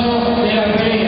maggio della Grecia.